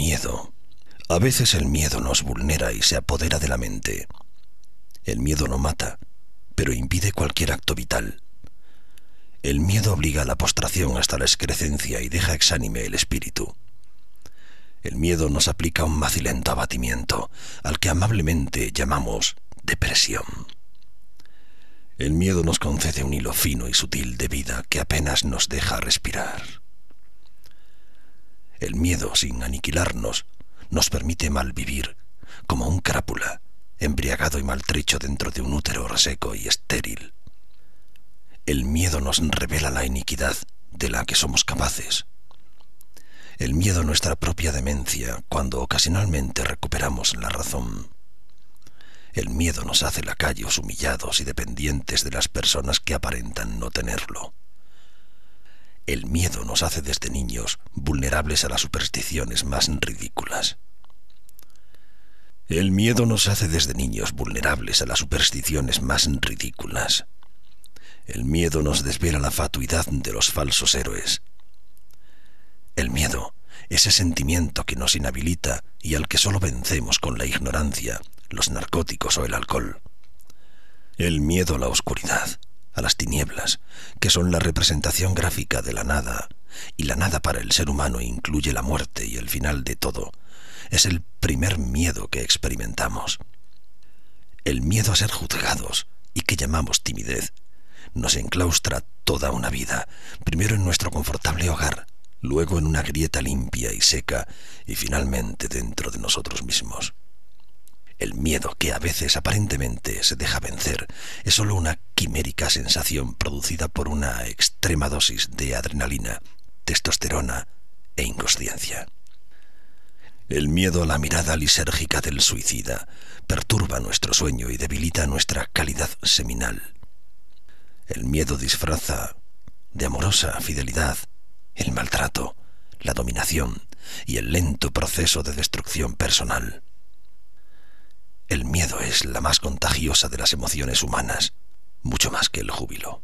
miedo. A veces el miedo nos vulnera y se apodera de la mente. El miedo no mata, pero impide cualquier acto vital. El miedo obliga a la postración hasta la excrecencia y deja exánime el espíritu. El miedo nos aplica un macilento abatimiento, al que amablemente llamamos depresión. El miedo nos concede un hilo fino y sutil de vida que apenas nos deja respirar. El miedo, sin aniquilarnos, nos permite malvivir, como un crápula, embriagado y maltrecho dentro de un útero reseco y estéril. El miedo nos revela la iniquidad de la que somos capaces. El miedo nuestra propia demencia cuando ocasionalmente recuperamos la razón. El miedo nos hace lacayos humillados y dependientes de las personas que aparentan no tenerlo. El miedo nos hace desde niños vulnerables a las supersticiones más ridículas. El miedo nos hace desde niños vulnerables a las supersticiones más ridículas. El miedo nos desvela la fatuidad de los falsos héroes. El miedo, ese sentimiento que nos inhabilita y al que solo vencemos con la ignorancia, los narcóticos o el alcohol. El miedo a la oscuridad, las tinieblas, que son la representación gráfica de la nada, y la nada para el ser humano incluye la muerte y el final de todo, es el primer miedo que experimentamos. El miedo a ser juzgados, y que llamamos timidez, nos enclaustra toda una vida, primero en nuestro confortable hogar, luego en una grieta limpia y seca, y finalmente dentro de nosotros mismos. El miedo que a veces aparentemente se deja vencer es sólo una quimérica sensación producida por una extrema dosis de adrenalina, testosterona e inconsciencia. El miedo a la mirada lisérgica del suicida perturba nuestro sueño y debilita nuestra calidad seminal. El miedo disfraza de amorosa fidelidad el maltrato, la dominación y el lento proceso de destrucción personal. El miedo es la más contagiosa de las emociones humanas, mucho más que el júbilo.